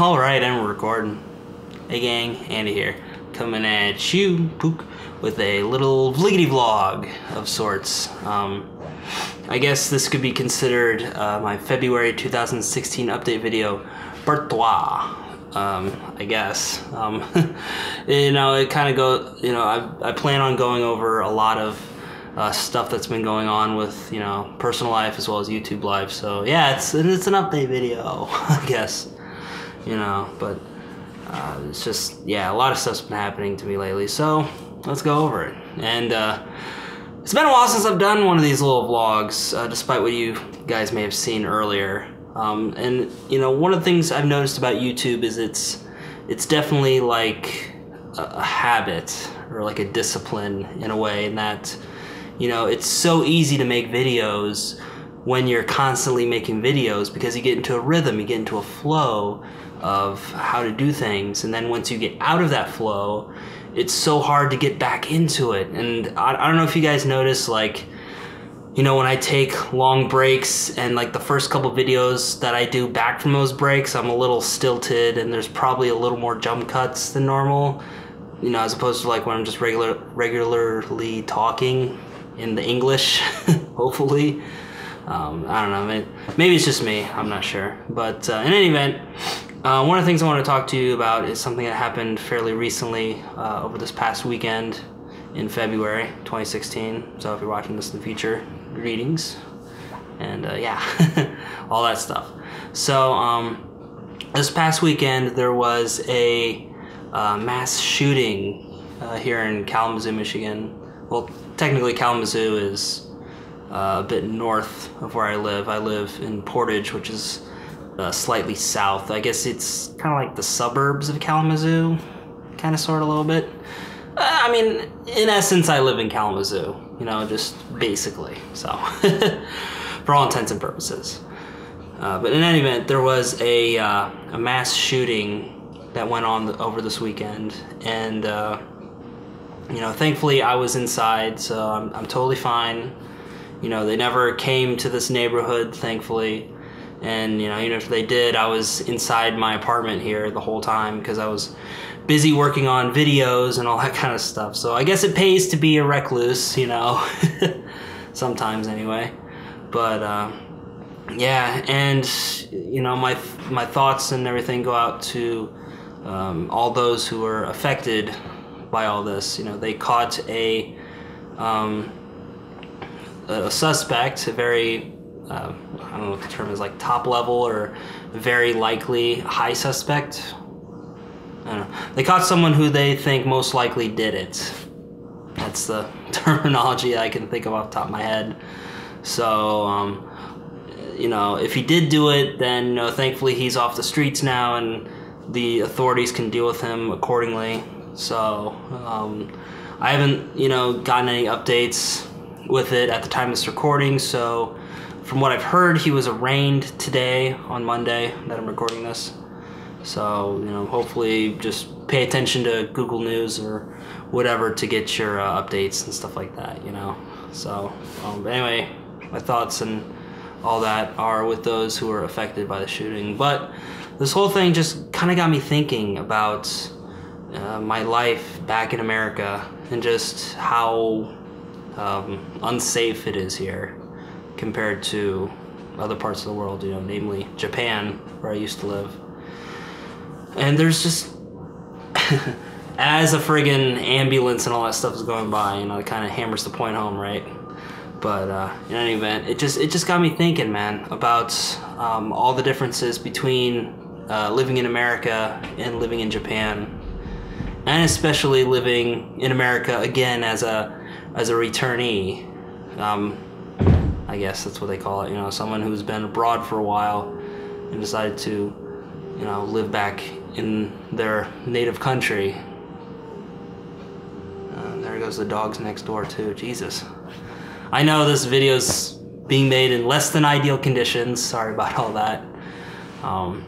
All right, and we're recording. Hey gang, Andy here, coming at you, Pook, with a little vliggity vlog of sorts. Um, I guess this could be considered uh, my February 2016 update video, part trois. Um, I guess. Um, you know, it kind of go. You know, I I plan on going over a lot of uh, stuff that's been going on with you know personal life as well as YouTube life. So yeah, it's it's an update video, I guess. You know, but uh, it's just yeah, a lot of stuff's been happening to me lately. So let's go over it. And uh, it's been a while since I've done one of these little vlogs, uh, despite what you guys may have seen earlier. Um, and you know, one of the things I've noticed about YouTube is it's it's definitely like a, a habit or like a discipline in a way, in that you know it's so easy to make videos when you're constantly making videos because you get into a rhythm, you get into a flow of how to do things, and then once you get out of that flow, it's so hard to get back into it. And I, I don't know if you guys notice, like you know, when I take long breaks and like the first couple videos that I do back from those breaks, I'm a little stilted and there's probably a little more jump cuts than normal. You know, as opposed to like when I'm just regular regularly talking in the English, hopefully. Um, I don't know, maybe, it's just me, I'm not sure. But uh, in any event, uh, one of the things I want to talk to you about is something that happened fairly recently uh, over this past weekend in February 2016. So if you're watching this in the future, greetings, and uh, yeah, all that stuff. So um, this past weekend there was a uh, mass shooting uh, here in Kalamazoo, Michigan. Well, technically Kalamazoo is uh, a bit north of where I live. I live in Portage, which is uh, slightly south. I guess it's kind of like the suburbs of Kalamazoo, kind of sort of a little bit. Uh, I mean, in essence, I live in Kalamazoo, you know, just basically. So, for all intents and purposes. Uh, but in any event, there was a, uh, a mass shooting that went on the, over this weekend. And, uh, you know, thankfully I was inside, so I'm, I'm totally fine. You know, they never came to this neighborhood, thankfully. And, you know, even if they did, I was inside my apartment here the whole time because I was busy working on videos and all that kind of stuff. So I guess it pays to be a recluse, you know, sometimes anyway. But uh, yeah, and you know, my my thoughts and everything go out to um, all those who were affected by all this. You know, they caught a um, a suspect, a very uh, I don't know what the term is, like top level or very likely high suspect they caught someone who they think most likely did it. That's the terminology I can think of off the top of my head. So, um, you know, if he did do it, then you know, thankfully he's off the streets now, and the authorities can deal with him accordingly. So, um, I haven't, you know, gotten any updates with it at the time of this recording. So, from what I've heard, he was arraigned today on Monday that I'm recording this. So, you know, hopefully just pay attention to Google News or whatever to get your uh, updates and stuff like that, you know. So, um, anyway, my thoughts and all that are with those who are affected by the shooting. But this whole thing just kind of got me thinking about uh, my life back in America and just how um, unsafe it is here compared to other parts of the world, you know, namely Japan, where I used to live. And there's just as a friggin' ambulance and all that stuff is going by, you know, it kind of hammers the point home, right? But uh, in any event, it just it just got me thinking, man, about um, all the differences between uh, living in America and living in Japan, and especially living in America again as a as a returnee. Um, I guess that's what they call it. You know, someone who's been abroad for a while and decided to, you know, live back in their native country. Uh, there goes the dogs next door too. Jesus. I know this video's being made in less than ideal conditions. Sorry about all that. Um,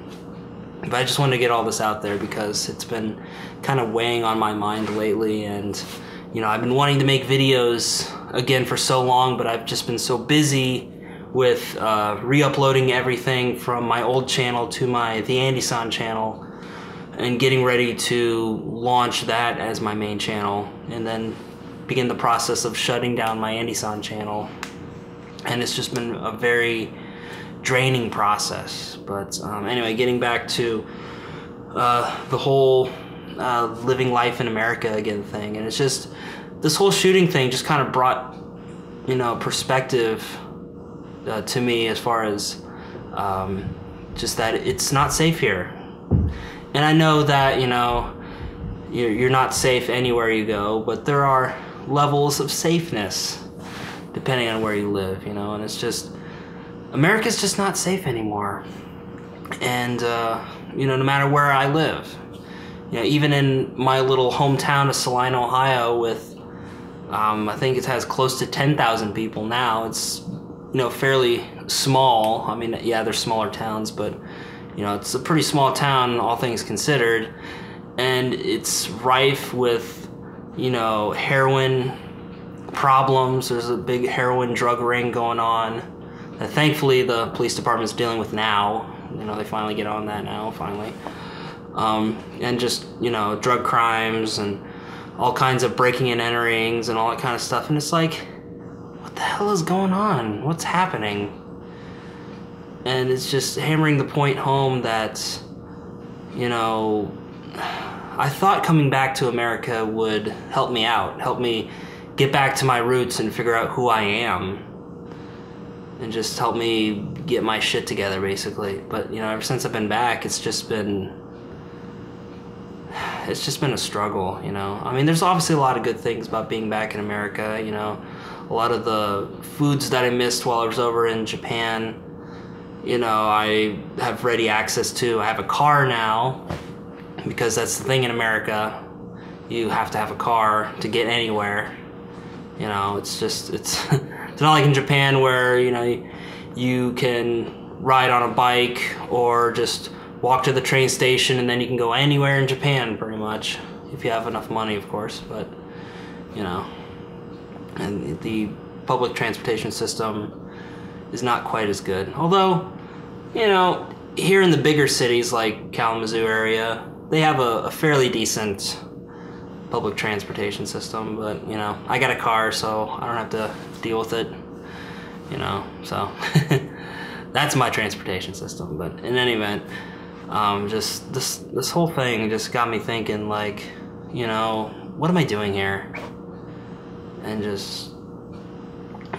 but I just wanted to get all this out there because it's been kind of weighing on my mind lately and you know I've been wanting to make videos again for so long but I've just been so busy with uh, re-uploading everything from my old channel to my the Andy San channel, and getting ready to launch that as my main channel, and then begin the process of shutting down my Andy San channel. And it's just been a very draining process. But um, anyway, getting back to uh, the whole uh, living life in America again thing, and it's just this whole shooting thing just kind of brought you know perspective uh, to me as far as um, just that it's not safe here, and I know that you know you're, you're not safe anywhere you go, but there are levels of safeness depending on where you live, you know, and it's just America's just not safe anymore. And, uh, you know, no matter where I live, you know, even in my little hometown of Saline, Ohio, with, um, I think it has close to 10,000 people now, it's, you know, fairly small. I mean, yeah, they're smaller towns, but, you know, it's a pretty small town, all things considered. And it's rife with, you know, heroin problems. There's a big heroin drug ring going on that thankfully the police department's dealing with now. You know, they finally get on that now, finally. Um, and just, you know, drug crimes and all kinds of breaking and enterings and all that kind of stuff. And it's like, what the hell is going on? What's happening? And it's just hammering the point home that, you know, I thought coming back to America would help me out, help me get back to my roots and figure out who I am and just help me get my shit together basically but you know ever since i've been back it's just been it's just been a struggle you know? I mean there's obviously a lot of good things about being back in america you know? A lot of the foods that i missed while i was over in japan you know i have ready access to. I have a car now because that's the thing in america. You have to have a car to get anywhere you know? It's just it's It's not like in Japan where you know you can ride on a bike or just walk to the train station and then you can go anywhere in Japan pretty much if you have enough money, of course. But you know, and the public transportation system is not quite as good. Although, you know, here in the bigger cities like Kalamazoo area, they have a, a fairly decent public transportation system, but you know, I got a car, so I don't have to deal with it. You know, so that's my transportation system. But in any event, um, just this this whole thing just got me thinking, like, you know, what am I doing here? And just,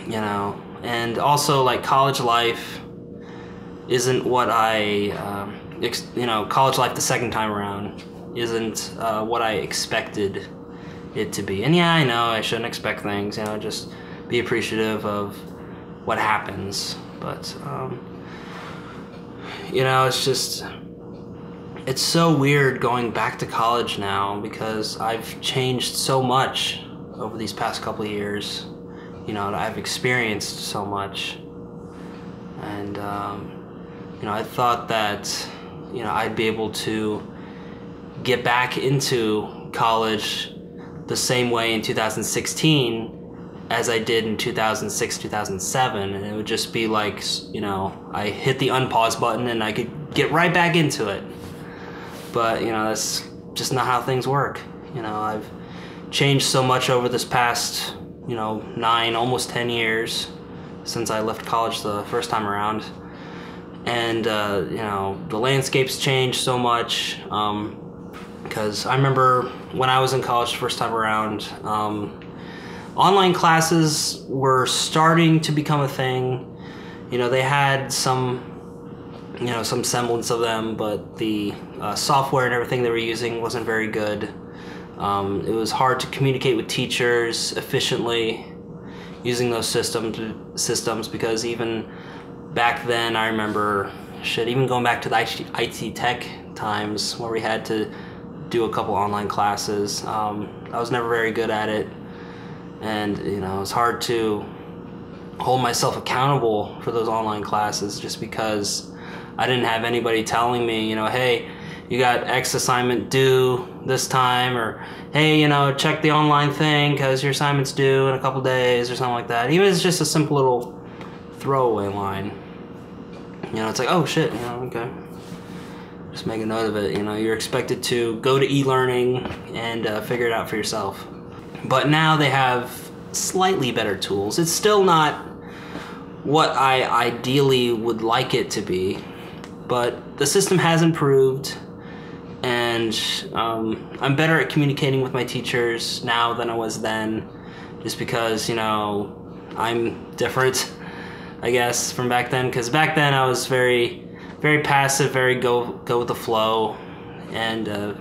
you know, and also like college life isn't what I, um, you know, college life the second time around isn't uh, what I expected it to be. And yeah, I know I shouldn't expect things. You know, just be appreciative of what happens. But um, you know, it's just it's so weird going back to college now because I've changed so much over these past couple years. You know, I've experienced so much, and um, you know, I thought that you know I'd be able to get back into college the same way in 2016 as I did in 2006, 2007. And it would just be like, you know, I hit the unpause button and I could get right back into it. But, you know, that's just not how things work. You know, I've changed so much over this past, you know, nine, almost 10 years since I left college the first time around. And, uh, you know, the landscape's changed so much. Um, because I remember when I was in college the first time around, um, online classes were starting to become a thing. You know, they had some, you know, some semblance of them, but the uh, software and everything they were using wasn't very good. Um, it was hard to communicate with teachers efficiently using those systems systems because even back then I remember shit even going back to the IT, tech times where we had to do a couple online classes. Um, I was never very good at it, and you know it's hard to hold myself accountable for those online classes just because I didn't have anybody telling me, you know, hey, you got X assignment due this time, or hey, you know, check the online thing because your assignment's due in a couple days or something like that. Even if it's just a simple little throwaway line. You know, it's like, oh shit, you know, okay. Just make a note of it. You know, you're expected to go to e-learning and uh, figure it out for yourself. But now they have slightly better tools. It's still not what I ideally would like it to be, but the system has improved, and um, I'm better at communicating with my teachers now than I was then, just because you know I'm different, I guess, from back then. Because back then I was very, very passive, very go go with the flow, and uh,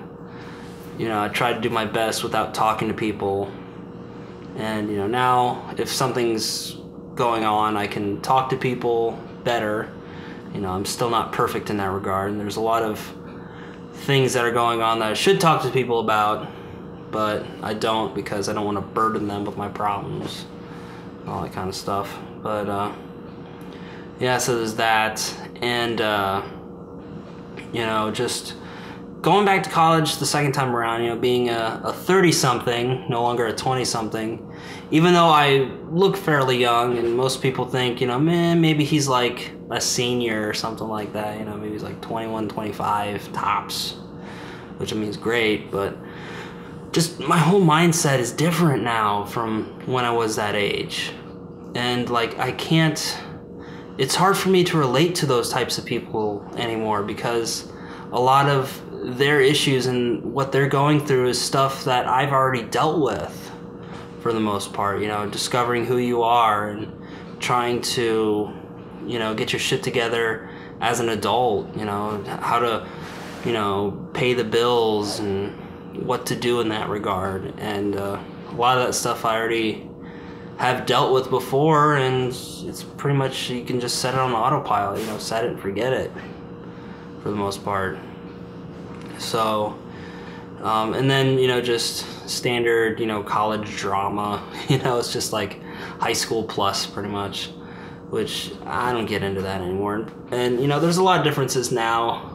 you know I tried to do my best without talking to people. And you know now if something's going on, I can talk to people better. You know I'm still not perfect in that regard, and there's a lot of things that are going on that I should talk to people about, but I don't because I don't want to burden them with my problems all that kind of stuff. But uh, yeah, so there's that, and uh, you know, just going back to college the second time around. You know, being a 30 something, no longer a 20 something. Even though I look fairly young, and most people think, you know, man, maybe he's like a senior or something like that. You know, maybe he's like 21, 25 tops, which I mean is great, but just my whole mindset is different now from when I was that age. And like I can't it's hard for me to relate to those types of people anymore because a lot of their issues and what they're going through is stuff that I've already dealt with for the most part, you know, discovering who you are and trying to, you know, get your shit together as an adult, you know, how to, you know, pay the bills and what to do in that regard. And uh, a lot of that stuff I already have dealt with before, and it's pretty much you can just set it on autopilot. You know, set it and forget it for the most part. So, um, and then you know, just standard you know college drama. You know, it's just like high school plus pretty much, which I don't get into that anymore. And you know, there's a lot of differences now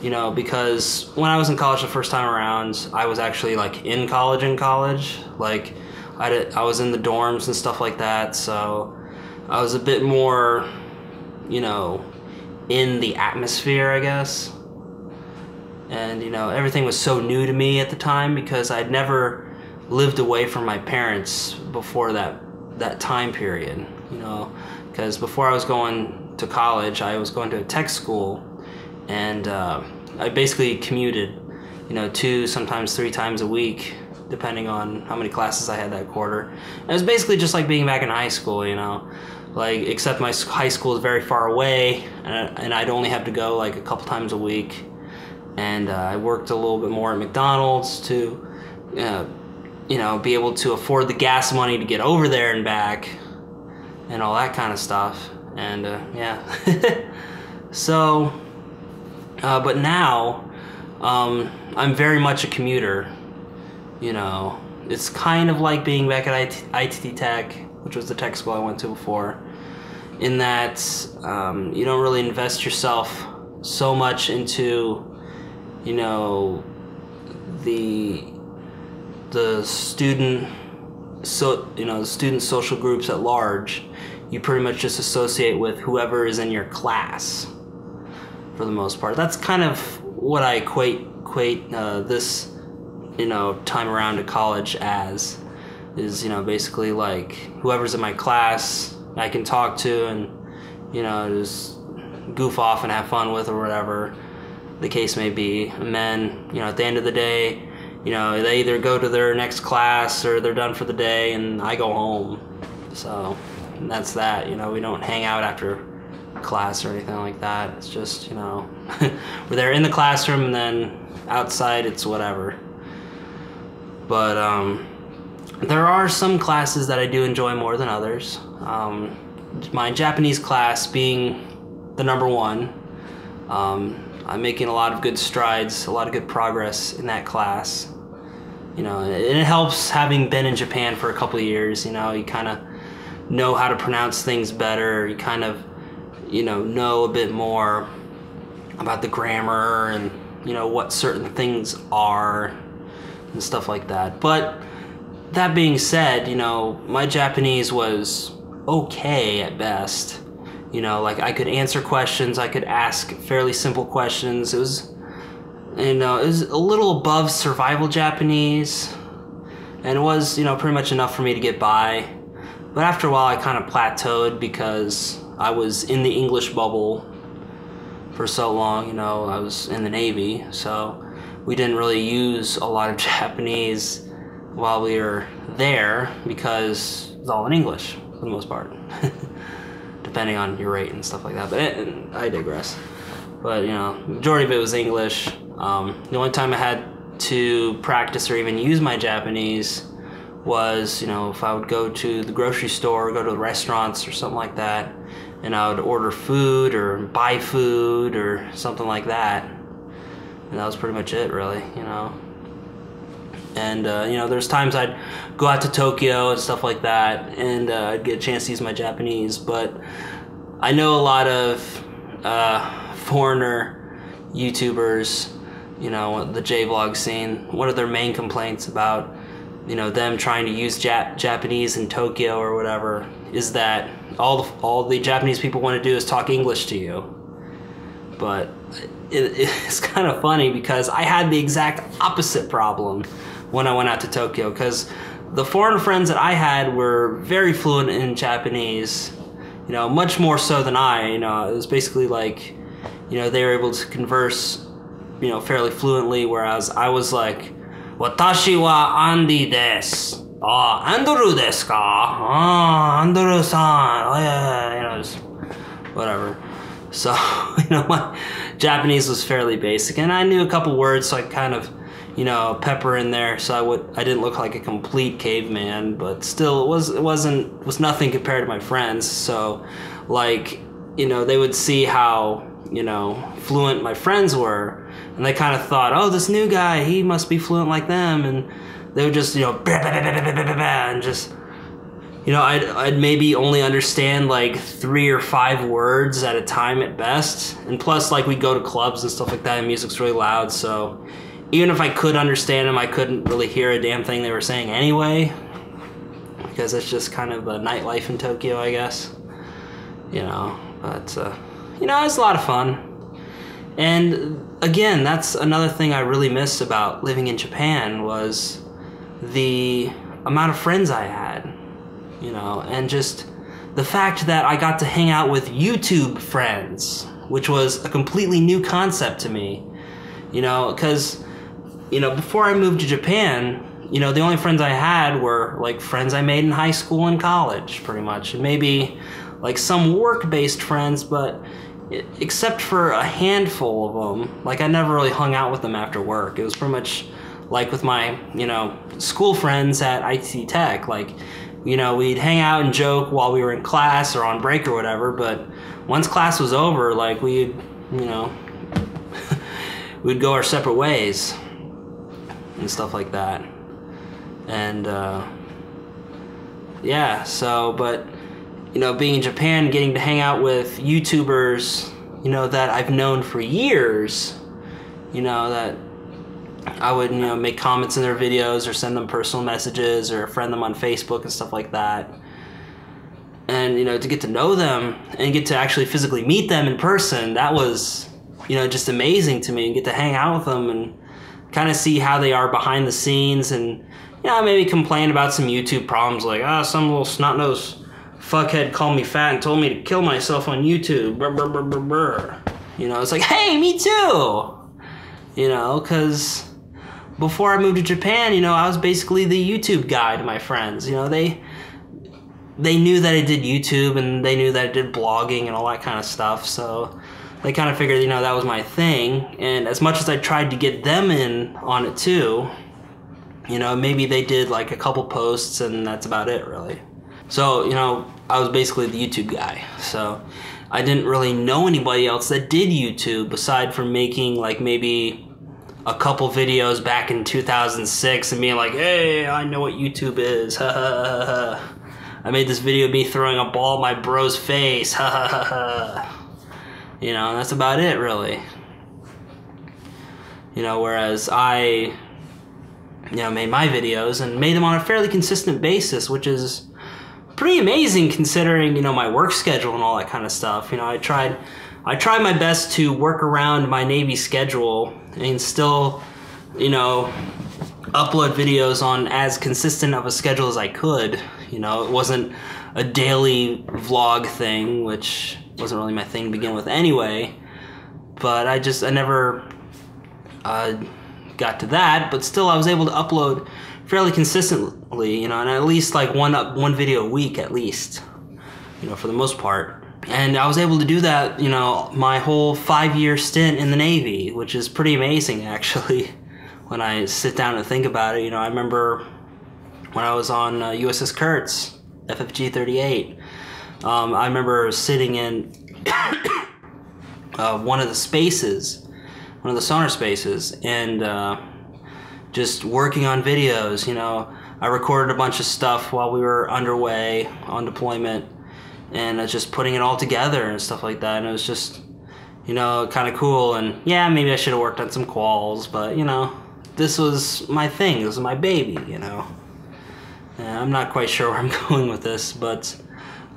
you know, because when I was in college the first time around, I was actually like in college in college. Like, I, did, I was in the dorms and stuff like that, so I was a bit more, you know, in the atmosphere, I guess. And, you know, everything was so new to me at the time because I'd never lived away from my parents before that, that time period, you know, because before I was going to college, I was going to a tech school and uh, I basically commuted, you know, two sometimes three times a week, depending on how many classes I had that quarter. And it was basically just like being back in high school, you know, like except my high school is very far away, and, and I'd only have to go like a couple times a week. And uh, I worked a little bit more at McDonald's to, uh, you know, be able to afford the gas money to get over there and back, and all that kind of stuff. And uh, yeah, so uh, but now, um, I'm very much a commuter. You know, it's kind of like being back at IT, ITT Tech, which was the tech school I went to before, in that um, you don't really invest yourself so much into, you know, the the student so you know student social groups at large. You pretty much just associate with whoever is in your class for the most part. That's kind of what I equate equate uh, this you know time around to college as is you know basically like whoever's in my class I can talk to and you know just goof off and have fun with or whatever the case may be. And then you know at the end of the day, you know they either go to their next class or they're done for the day and I go home. So that's that. You know we don't hang out after class or anything like that. It's just, you know, we're there in the classroom and then outside it's whatever. But um, there are some classes that I do enjoy more than others. Um, my Japanese class being the number one. Um, I'm making a lot of good strides, a lot of good progress in that class. You know, and it helps having been in Japan for a couple years. You know, you kind of know how to pronounce things better. You kind of you know, know a bit more about the grammar and, you know, what certain things are and stuff like that. But that being said, you know, my Japanese was okay at best. You know, like I could answer questions, I could ask fairly simple questions. It was, you know, it was a little above survival Japanese, and it was, you know, pretty much enough for me to get by. But after a while, I kind of plateaued because I was in the English bubble for so long. You know, I was in the Navy, so we didn't really use a lot of Japanese while we were there because it's all in English for the most part. depending on your rate and stuff like that. But it, I digress. But you know, majority of it was English. Um, the only time I had to practice or even use my Japanese was, you know, if I would go to the grocery store, go to the restaurants or something like that, and I would order food or buy food or something like that. And that was pretty much it, really, you know. And uh, you know, there's times I'd go out to Tokyo and stuff like that, and uh, I'd get a chance to use my Japanese. But I know a lot of uh, foreigner YouTubers, you know, the J vlog scene. One of their main complaints about, you know, them trying to use Jap- Japanese in Tokyo or whatever is that all the, all the Japanese people want to do is talk English to you. But it, it's kind of funny because I had the exact opposite problem when I went out to Tokyo because the foreign friends that I had were very fluent in Japanese, you know, much more so than I. You know, it was basically like, you know, they were able to converse, you know, fairly fluently, whereas I was like, "Watashi wa Andy desu." Ah, Andrew desu ka? Ah, Andrew-san. Oh yeah, you know, just whatever. So, you know, my Japanese was fairly basic, and I knew a couple words, so I kind of you know, pepper in there, so I would I didn't look like a complete caveman, but still, it was it wasn't was nothing compared to my friends. So, like, you know, they would see how you know fluent my friends were, and they kind of thought, oh, this new guy, he must be fluent like them, and they would just you know and just you know I'd, I'd maybe only understand like three or five words at a time at best and plus like we'd go to clubs and stuff like that and music's really loud so even if I could understand them, I couldn't really hear a damn thing they were saying anyway. Because it's just kind of the nightlife in Tokyo, I guess. You know, but, uh, you know, it's a lot of fun. And again, that's another thing I really missed about living in Japan was the amount of friends I had, you know, and just the fact that I got to hang out with YouTube friends, which was a completely new concept to me, you know, because you know, before I moved to Japan, you know, the only friends I had were like friends I made in high school and college, pretty much. And maybe like some work based friends, but except for a handful of them, like I never really hung out with them after work. It was pretty much like with my, you know, school friends at ITT Tech. Like, you know, we'd hang out and joke while we were in class or on break or whatever, but once class was over, like we'd, you know, we'd go our separate ways and stuff like that. And uh, yeah, so but you know, being in Japan, getting to hang out with YouTubers, you know, that I've known for years, you know, that I would, you know, make comments in their videos or send them personal messages or friend them on Facebook and stuff like that. And, you know, to get to know them and get to actually physically meet them in person, that was, you know, just amazing to me and get to hang out with them and kind of see how they are behind the scenes and you know maybe complain about some YouTube problems like ah oh, some little snot nosed fuckhead called me fat and told me to kill myself on YouTube. Brr, brr, brr, brr. You know, it's like hey, me too. You know, because before I moved to Japan, you know, I was basically the YouTube guy to my friends. You know, they they knew that I did YouTube and they knew that I did blogging and all that kind of stuff. So they kind of figured, you know, that was my thing. And as much as I tried to get them in on it too, you know, maybe they did like a couple posts and that's about it, really. So, you know, I was basically the YouTube guy. So I didn't really know anybody else that did YouTube aside from making like maybe a couple videos back in 2006 and being like, hey, I know what YouTube is. I made this video of me throwing a ball at my bro's face. You know, that's about it, really. You know, whereas I, you know, made my videos and made them on a fairly consistent basis, which is pretty amazing considering you know my work schedule and all that kind of stuff. You know, I tried I tried my best to work around my Navy schedule and still, you know, upload videos on as consistent of a schedule as I could. You know, it wasn't a daily vlog thing, which wasn't really my thing to begin with anyway. But I just I never uh, got to that, but still I was able to upload fairly consistently, you know, and at least like one up one video a week at least, you know, for the most part. And I was able to do that, you know, my whole five year stint in the Navy, which is pretty amazing actually. When I sit down and think about it, you know, I remember when I was on uh, USS Curts, FFG 38. Um, I remember sitting in uh, one of the spaces, one of the sonar spaces, and uh, just working on videos. You know, I recorded a bunch of stuff while we were underway on deployment, and just putting it all together and stuff like that. And it was just, you know, kind of cool. And yeah, maybe I should have worked on some quals, but you know, this was my thing. This was my baby. You know. And I'm not quite sure where I'm going with this, but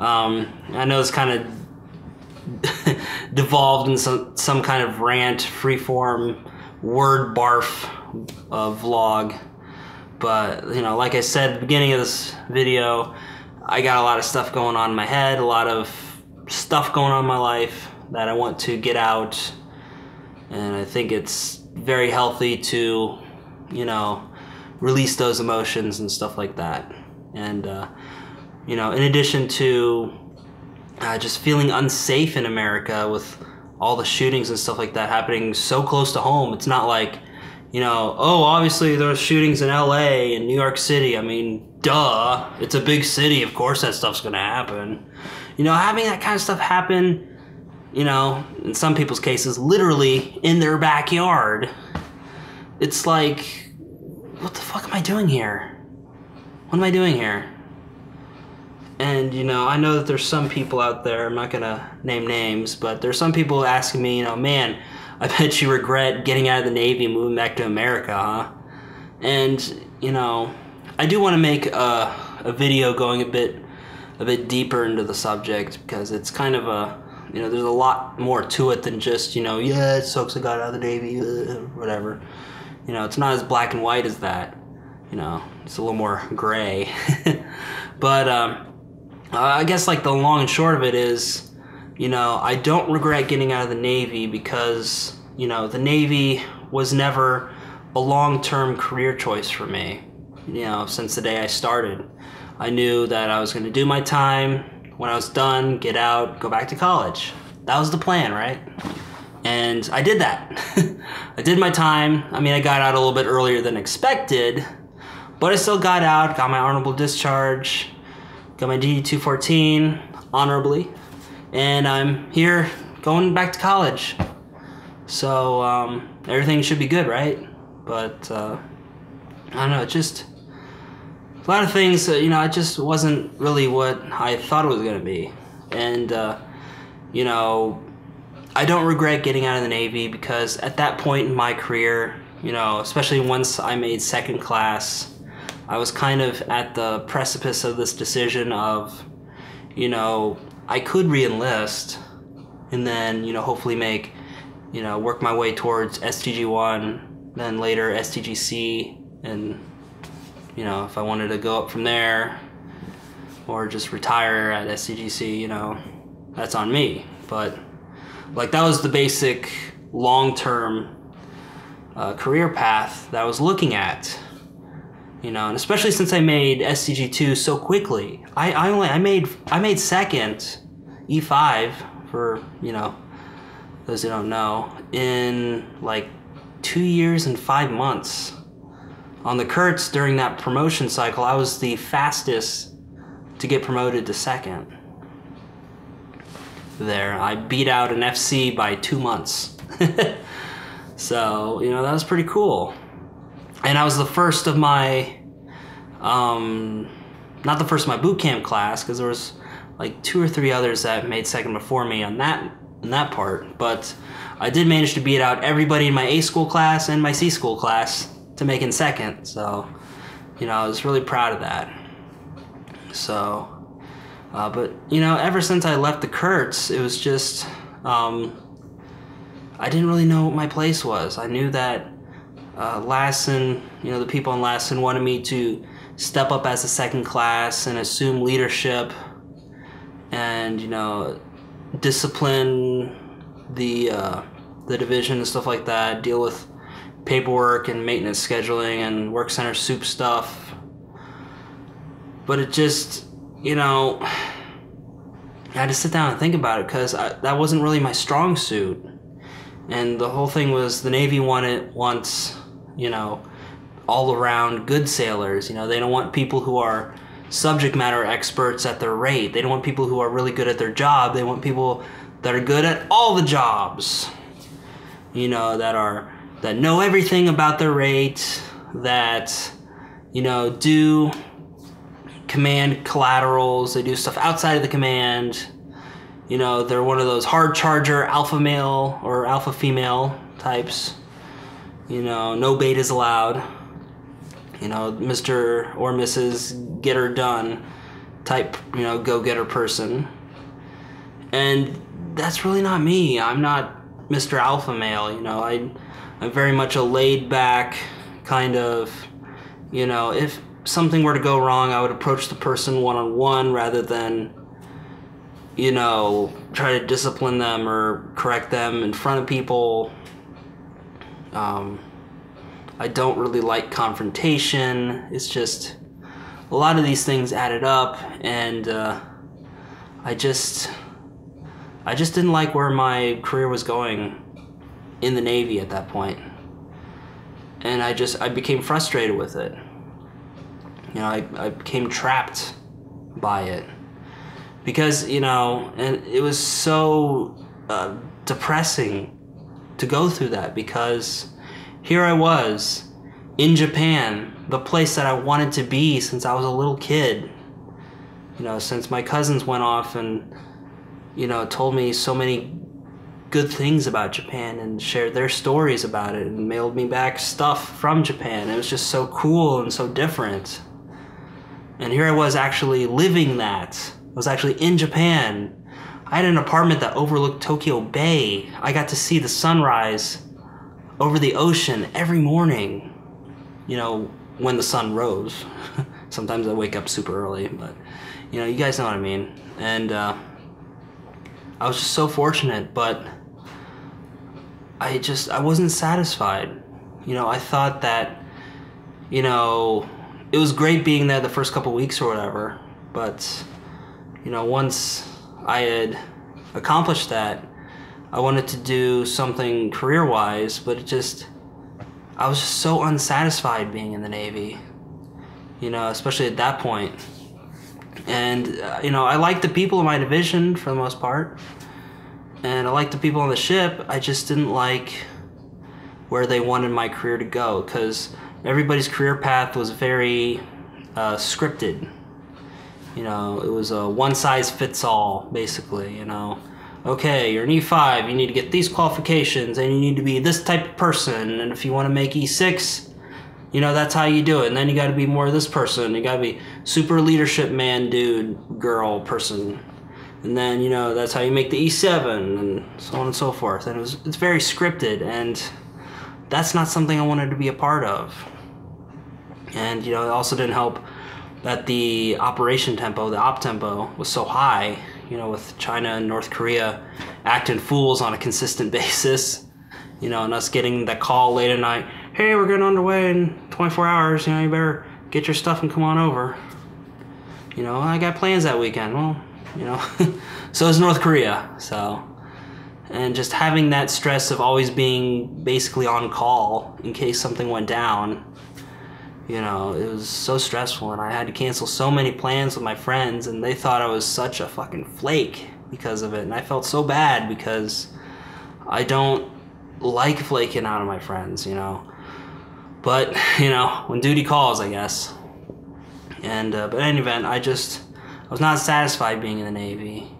um, I know it's kind of devolved in some some kind of rant, freeform, word barf uh, vlog. But you know, like I said at the beginning of this video, I got a lot of stuff going on in my head, a lot of stuff going on in my life that I want to get out, and I think it's very healthy to, you know, release those emotions and stuff like that. And uh, you know, in addition to uh, just feeling unsafe in America with all the shootings and stuff like that happening so close to home, it's not like you know, oh, obviously there's shootings in LA and New York City. I mean, duh. It's a big city. Of course that stuff's going to happen. You know, having that kind of stuff happen, you know, in some people's cases, literally in their backyard. It's like, what the fuck am I doing here? What am I doing here? And, you know, I know that there's some people out there, I'm not to name names, but there's some people asking me, you know, man, I bet you regret getting out of the Navy and moving back to America, huh? And, you know, I do want to make a, a video going a bit a bit deeper into the subject because it's kind of a you know there's a lot more to it than just you know yeah it sucks I got out of the Navy uh, whatever you know it's not as black and white as that you know it's a little more gray but um, Uh, I guess like the long and short of it is you know, I don't regret getting out of the Navy because, you know, the Navy was never a long term career choice for me, you know, since the day I started. I knew that I was going to do my time. When I was done, get out, go back to college. That was the plan, right? And I did that. I did my time. I mean, I got out a little bit earlier than expected, but I still got out, got my honorable discharge, got my DD 214 honorably, and I'm here going back to college. So um, everything should be good, right? But uh, I don't know, it just a lot of things. You know, it just wasn't really what I thought it was gonna be, and uh, you know, I don't regret getting out of the Navy because at that point in my career, you know, especially once I made second class, I was kind of at the precipice of this decision of, you know, I could re-enlist and then, you know, hopefully make, you know, work my way towards STG1, then later STGC, and, you know, if I wanted to go up from there or just retire at STGC, you know, that's on me. But, like, that was the basic long term uh, career path that I was looking at you know, and especially since I made STG two so quickly. I, I only I made I made second E5 for, you know, those who don't know, in like two years and five months. On the Curts during that promotion cycle, I was the fastest to get promoted to second. There, I beat out an FC by two months. so, you know, that was pretty cool. And I was the first of my, um, not the first of my boot camp class, because there was like two or three others that made second before me on that on that part, but I did manage to beat out everybody in my A school class and my C school class to make in second. So, you know, I was really proud of that. So, Uh, but you know, ever since I left the Curts, it was just um, I didn't really know what my place was. I knew that uh, Lassen, you know, the people in Lassen wanted me to step up as a second class and assume leadership, and you know, discipline the uh, the division and stuff like that. Deal with paperwork and maintenance scheduling and work center sup stuff. But it just, you know, I had to sit down and think about it because that wasn't really my strong suit. And the whole thing was the Navy wanted wants, you know, all around good sailors. You know, they don't want people who are subject matter experts at their rate. They don't want people who are really good at their job. They want people that are good at all the jobs. You know, that are that know everything about their rate, that you know, do command collaterals, they do stuff outside of the command. You know, they're one of those hard charger alpha male or alpha female types. You know, no bait is allowed. You know, Mr. or Mrs. Get her done type, you know, go getter person. And that's really not me. I'm not Mr. Alpha male, you know. I I'm very much a laid back kind of, you know, if something were to go wrong, I would approach the person one on one rather than, you know, try to discipline them or correct them in front of people. Um, I don't really like confrontation. It's just a lot of these things added up, and uh, I just, I just didn't like where my career was going in the Navy at that point. And I just, I became frustrated with it. You know, I, I became trapped by it. Because, you know, and it was so uh, depressing to go through that because here I was in Japan, the place that I wanted to be since I was a little kid. You know, since my cousins went off and, you know, told me so many good things about Japan and shared their stories about it and mailed me back stuff from Japan. It was just so cool and so different. And here I was actually living that. I was actually in Japan. I had an apartment that overlooked Tokyo Bay. I got to see the sunrise over the ocean every morning. You know, when the sun rose. Sometimes I wake up super early, but you know, you guys know what I mean. And uh, I was just so fortunate, but I just I wasn't satisfied. You know, I thought that you know it was great being there the first couple weeks or whatever, but you know once I had accomplished that, I wanted to do something career wise, but it just I was just so unsatisfied being in the Navy. You know, especially at that point. And uh, you know, I liked the people in my division for the most part and I liked the people on the ship. I just didn't like where they wanted my career to go because everybody's career path was very uh, scripted. You know, it was a one size fits all, basically. You know, okay, you're an E5, you need to get these qualifications, and you need to be this type of person. And if you want to make E6, you know, that's how you do it. And then you got to be more of this person. You got to be super leadership man, dude, girl, person and then you know that's how you make the E7 and so on and so forth. And it was it's very scripted, and that's not something I wanted to be a part of. And you know, it also didn't help that the operation tempo, the op tempo, was so high. You know, with China and North Korea acting fools on a consistent basis. You know, and us getting the call late at night. Hey, we're getting underway in 24 hours. You know, you better get your stuff and come on over. You know, I got plans that weekend. Well, you know. so is North Korea. So, and just having that stress of always being basically on call in case something went down. You know, it was so stressful, and I had to cancel so many plans with my friends, and they thought I was such a fucking flake because of it, and I felt so bad because I don't like flaking out on my friends, you know. But you know, when duty calls, I guess. And uh, but in any event, I just I was not satisfied being in the Navy,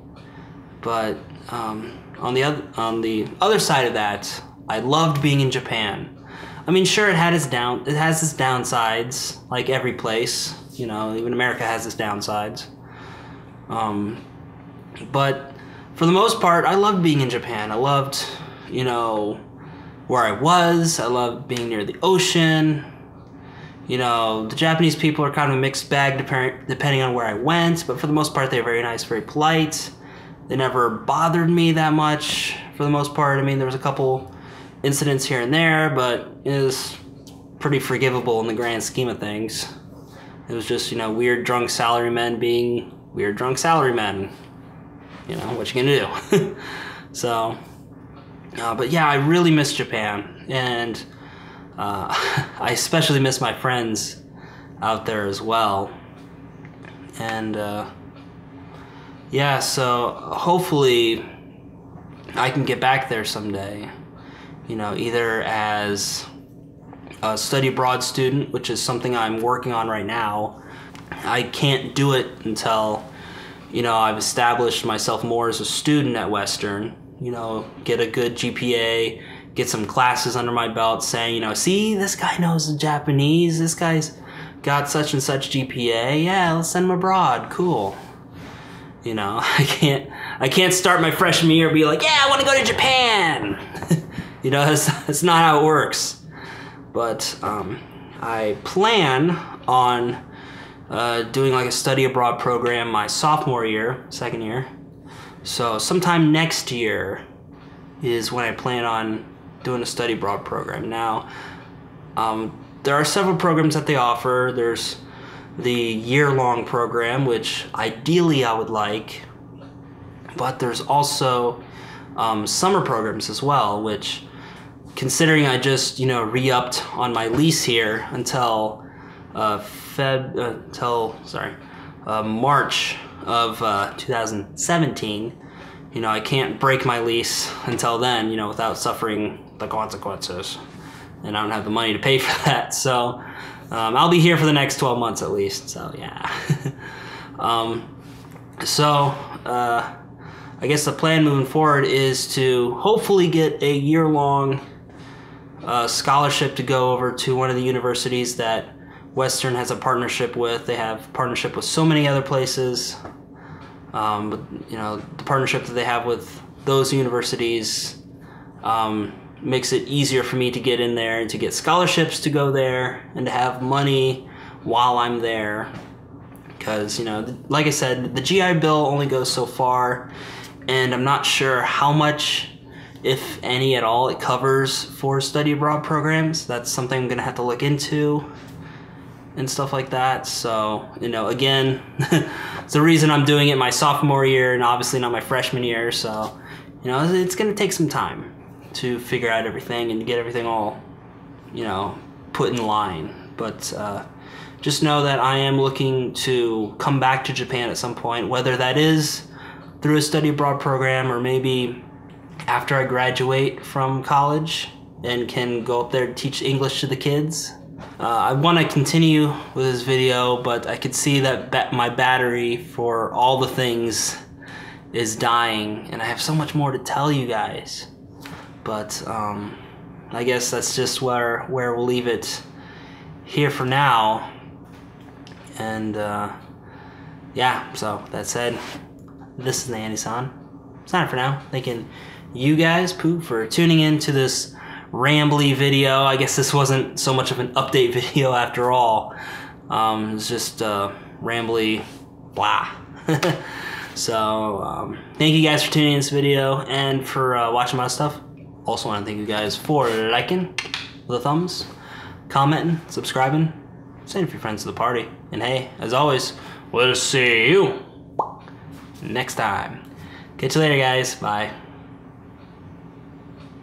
but um, on the other on the other side of that, I loved being in Japan. I mean, sure, it had its down it has its downsides, like every place. You know, even America has its downsides. Um, but for the most part, I loved being in Japan. I loved, you know, where I was. I loved being near the ocean. You know, the Japanese people are kind of a mixed bag depending on where I went, but for the most part, they're very nice, very polite. They never bothered me that much for the most part. I mean, there was a couple incidents here and there, but it was pretty forgivable in the grand scheme of things. It was just, you know, weird drunk salarymen being weird drunk salarymen. You know, what you gonna do? so, uh, but yeah, I really miss Japan. And uh, I especially miss my friends out there as well. And uh, yeah, so hopefully I can get back there someday. You know, either as a study abroad student, which is something I'm working on right now. I can't do it until, you know, I've established myself more as a student at Western. You know, get a good GPA, get some classes under my belt saying, you know, see, this guy knows Japanese, this guy's got such and such GPA, yeah, let's send him abroad, cool. You know, I can't, I can't start my freshman year and be like, yeah, I want to go to Japan. you know, that's, that's not how it works but um, I plan on uh, doing like a study abroad program my sophomore year, second year. So sometime next year is when I plan on doing a study abroad program. Now, um, there are several programs that they offer. There's the year-long program, which ideally I would like, but there's also um, summer programs as well, which considering I just you know re-upped on my lease here until uh, Feb uh, until sorry uh, March of uh, 2017. You know I can't break my lease until then. You know without suffering the consequences, and I don't have the money to pay for that. So um, I'll be here for the next 12 months at least. So yeah. um, so. Uh, I guess the plan moving forward is to hopefully get a year long a scholarship to go over to one of the universities that Western has a partnership with. They have partnership with so many other places. Um, but, you know, the partnership that they have with those universities um, makes it easier for me to get in there and to get scholarships to go there and to have money while I'm there. Because, you know, like I said, the GI Bill only goes so far, and I'm not sure how much if any at all, it covers for study abroad programs. That's something I'm gonna have to look into and stuff like that. So, you know, again, it's the reason I'm doing it my sophomore year and obviously not my freshman year. So, you know, it's gonna take some time to figure out everything and get everything all, you know, put in line. But uh, just know that I am looking to come back to Japan at some point, whether that is through a study abroad program or maybe after I graduate from college and can go up there and teach English to the kids. Uh, I want to continue with this video, but I could see that ba my battery for all the things is dying, and I have so much more to tell you guys. But um, I guess that's just where where we'll leave it here for now. And uh, yeah, so that said, this is the Andy-san. Sign for now. Thinking you guys, Poop, for tuning in to this rambly video. I guess this wasn't so much of an update video after all. Um, it's just uh, rambly blah. so, um, thank you guys for tuning in this video and for uh, watching my stuff. Also want to thank you guys for liking the thumbs, commenting, subscribing, sending your friends to the party. And hey, as always, we'll see you next time. Catch you later, guys. Bye.